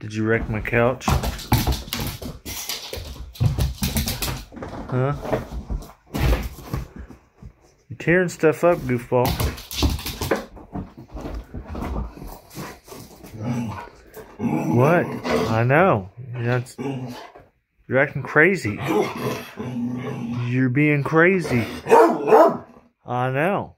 Did you wreck my couch? Huh? You're tearing stuff up, goofball. What? I know. That's you're acting crazy. You're being crazy. I know.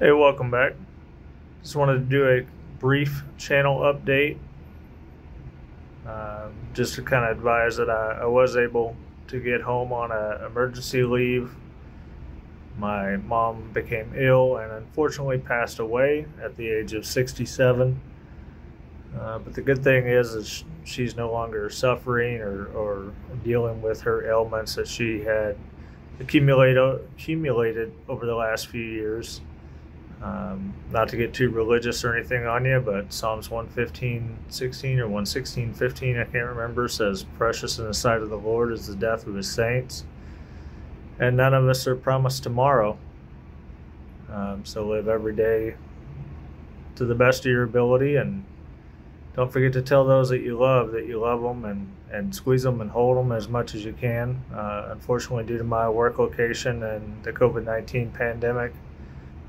Hey, welcome back. Just wanted to do a brief channel update. Um, just to kind of advise that I, I was able to get home on an emergency leave. My mom became ill and unfortunately passed away at the age of 67. Uh, but the good thing is, is she's no longer suffering or, or dealing with her ailments that she had accumulated accumulated over the last few years. Um, not to get too religious or anything on you, but Psalms 115, 16 or 116, 15, I can't remember, says, Precious in the sight of the Lord is the death of his saints. And none of us are promised tomorrow. Um, so live every day to the best of your ability and don't forget to tell those that you love that you love them and, and squeeze them and hold them as much as you can. Uh, unfortunately, due to my work location and the COVID 19 pandemic,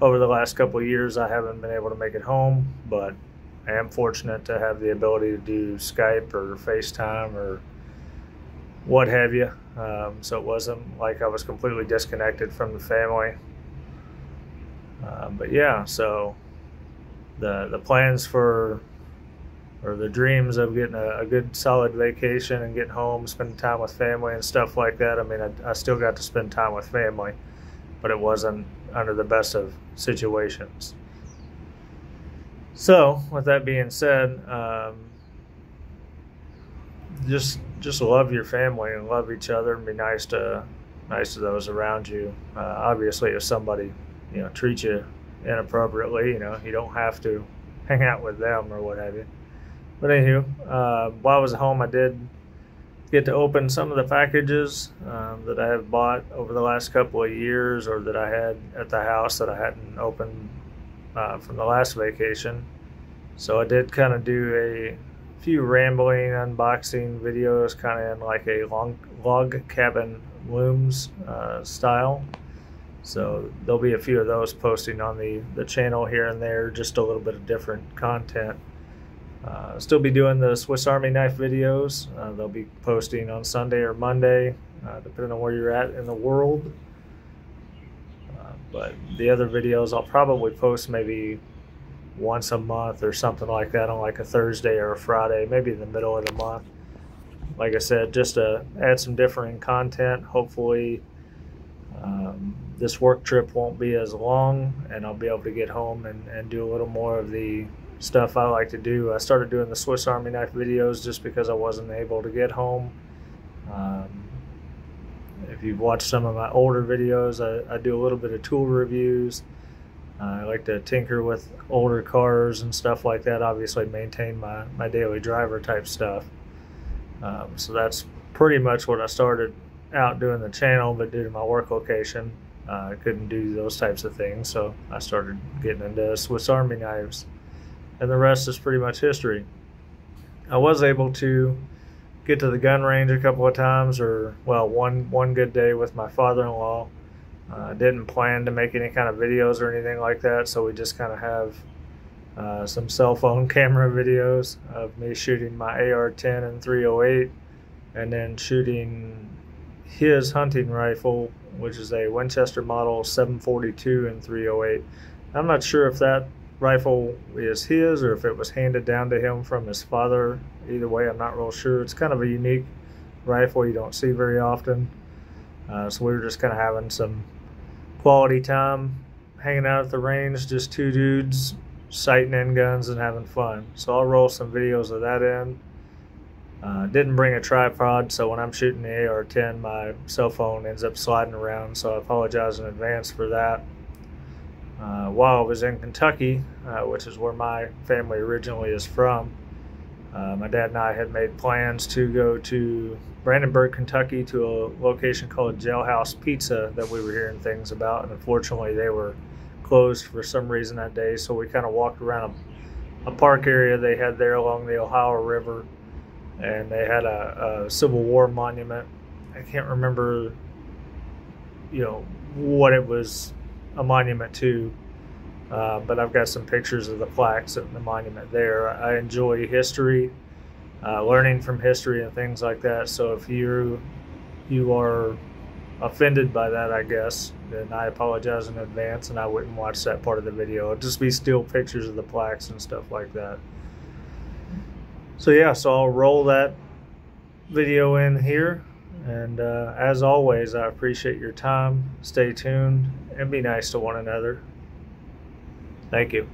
over the last couple of years, I haven't been able to make it home, but I am fortunate to have the ability to do Skype or FaceTime or what have you. Um, so it wasn't like I was completely disconnected from the family. Uh, but yeah, so the the plans for or the dreams of getting a, a, good solid vacation and getting home, spending time with family and stuff like that. I mean, I, I still got to spend time with family, but it wasn't under the best of situations. So, with that being said, um, just just love your family and love each other and be nice to nice to those around you. Uh, obviously, if somebody you know treats you inappropriately, you know you don't have to hang out with them or what have you. But anywho, uh, while I was at home, I did get to open some of the packages um, that I have bought over the last couple of years or that I had at the house that I hadn't opened uh, from the last vacation. So I did kind of do a few rambling unboxing videos, kind of in like a long log cabin looms uh, style. So there'll be a few of those posting on the, the channel here and there, just a little bit of different content. Uh, still be doing the Swiss Army knife videos. Uh, they'll be posting on Sunday or Monday, uh, depending on where you're at in the world. Uh, but the other videos I'll probably post maybe once a month or something like that on like a Thursday or a Friday, maybe in the middle of the month. Like I said, just to add some different content. Hopefully, um, this work trip won't be as long and I'll be able to get home and, and do a little more of the stuff I like to do. I started doing the Swiss Army knife videos just because I wasn't able to get home. Um, if you've watched some of my older videos, I, I do a little bit of tool reviews. Uh, I like to tinker with older cars and stuff like that. Obviously, maintain my, my daily driver type stuff. Um, so that's pretty much what I started out doing the channel, but due to my work location, uh, I couldn't do those types of things. So I started getting into Swiss Army knives and the rest is pretty much history. I was able to get to the gun range a couple of times, or well, one one good day with my father-in-law. I uh, didn't plan to make any kind of videos or anything like that, so we just kind of have uh, some cell phone camera videos of me shooting my AR-10 and 308, and then shooting his hunting rifle, which is a Winchester model 742 and 308. I'm not sure if that rifle is his or if it was handed down to him from his father. Either way, I'm not real sure. It's kind of a unique rifle you don't see very often. Uh, so we were just kind of having some quality time hanging out at the range, just two dudes sighting in guns and having fun. So I'll roll some videos of that in. Uh, didn't bring a tripod, so when I'm shooting the AR-10, my cell phone ends up sliding around. So I apologize in advance for that. Uh, while I was in Kentucky, uh, which is where my family originally is from, uh, my dad and I had made plans to go to Brandenburg, Kentucky, to a location called Jailhouse Pizza that we were hearing things about, and unfortunately they were closed for some reason that day. So we kind of walked around a, a park area they had there along the Ohio River and they had a, a, Civil War monument. I can't remember, you know, what it was a monument to, uh, but I've got some pictures of the plaques and the monument there. I enjoy history, uh, learning from history and things like that. So if you you are offended by that, I guess, then I apologize in advance, and I wouldn't watch that part of the video. It'd just be still pictures of the plaques and stuff like that. So yeah, so I'll roll that video in here. And uh, as always, I appreciate your time. Stay tuned and be nice to one another. Thank you.